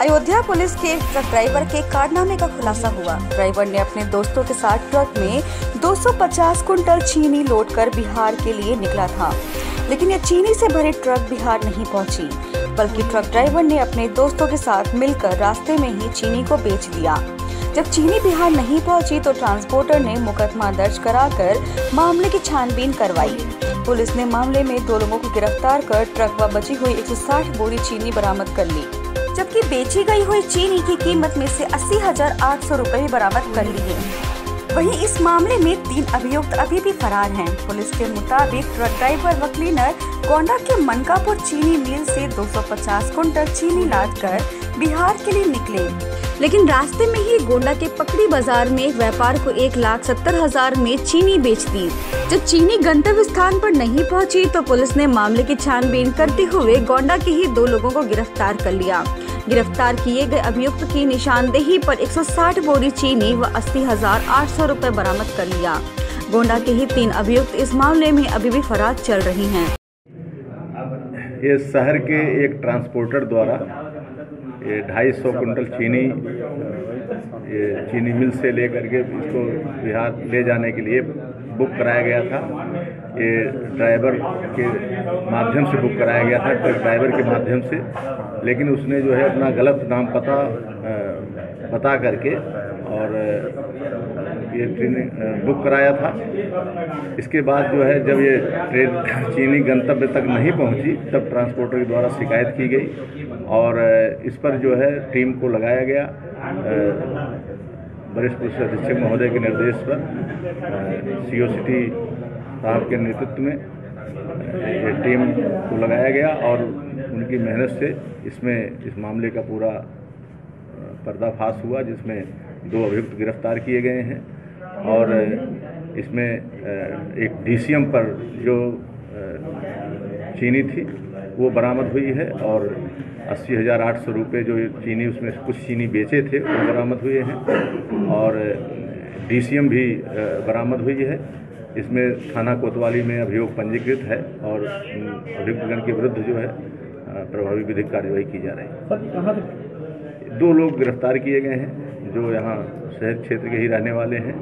Ayodhya police के truck driver के कारनामे का खुलासा हुआ। ड्राइवर ने अपने दोस्तों के साथ ट्रक में 250 कुंटल चीनी लोड कर बिहार के लिए निकला था। लेकिन यह चीनी से भरे ट्रक बिहार नहीं पहुँची। बल्कि ट्रक ड्राइवर ने अपने दोस्तों के साथ मिलकर रास्ते में ही चीनी को बेच दिया। जब चीनी बिहार नहीं पहुँची तो ट्रांसपोर्टर ने मुकदमा दर्ज कराकर मामले की छानबीन करवाई। पुलिस ने मामले में दो लोगों को गिरफ़्तार कर ट्रक व बची हुई 160 बोरी चीनी बरामद कर ली। जबकि बेची गई हुई चीनी की कीमत में से अस्सी हज़ार आठ सौ रूपए बरामद कर लिए वहीं इस मामले में तीन अभियुक्त अभी भी फरार हैं। पुलिस के मुताबिक ट्रक ड्राइवर व क्लीनर गोंडा के मनकापुर चीनी मिल से 250 कुंटल चीनी लाद कर बिहार के लिए निकले लेकिन रास्ते में ही गोंडा के पकड़ी बाज़ार में व्यापार को एक लाख सत्तर हज़ार में चीनी बेच दी। जब चीनी गंतव्य स्थान पर नहीं पहुँची तो पुलिस ने मामले की छानबीन करते हुए गोंडा के ही दो लोगों को गिरफ़्तार कर लिया। गिरफ़्तार किए गए अभियुक्त की निशानदेही पर 160 बोरी चीनी व अस्सी हज़ार आठ सौ रूपए बरामद कर लिया। गोंडा के ही तीन अभियुक्त इस मामले में अभी भी फरार चल रही हैं। ये शहर के एक ट्रांसपोर्टर द्वारा ये ढाई सौ कुंटल चीनी, ये चीनी मिल से लेकर के इसको बिहार ले जाने के लिए बुक कराया गया था। ये ड्राइवर के माध्यम से बुक कराया गया था, ट्रक ड्राइवर के माध्यम से। लेकिन उसने जो है अपना गलत नाम पता बता करके और ये ट्रेन बुक कराया था। इसके बाद जो है जब ये ट्रेन, चीनी गंतव्य तक नहीं पहुँची, तब ट्रांसपोर्टर के द्वारा शिकायत की गई। और इस पर जो है टीम को लगाया गया वरिष्ठ पुलिस अधीक्षक महोदय के निर्देश पर सी सिटी साहब के नेतृत्व में ये टीम को लगाया गया और उनकी मेहनत से इसमें इस मामले का पूरा पर्दाफाश हुआ, जिसमें दो अभियुक्त गिरफ़्तार किए गए हैं और इसमें एक डीसीएम पर जो चीनी थी वो बरामद हुई है और अस्सी हज़ार आठ सौ रुपये जो चीनी उसमें कुछ चीनी बेचे थे वो बरामद हुए हैं। और डीसीएम भी बरामद हुई है। इसमें थाना कोतवाली में अभियोग पंजीकृत है और अभियुक्तगण के विरुद्ध जो है प्रभावी विधिक कार्रवाई की जा रही है। दो लोग गिरफ़्तार किए गए हैं जो यहाँ शहर क्षेत्र के ही रहने वाले हैं।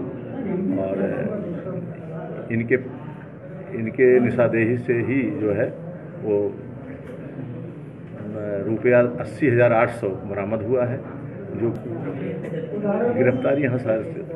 और इनके इनके निशादेही से ही जो है वो रुपया अस्सी हज़ार आठ सौ बरामद हुआ है जो गिरफ्तारी यहाँ सारे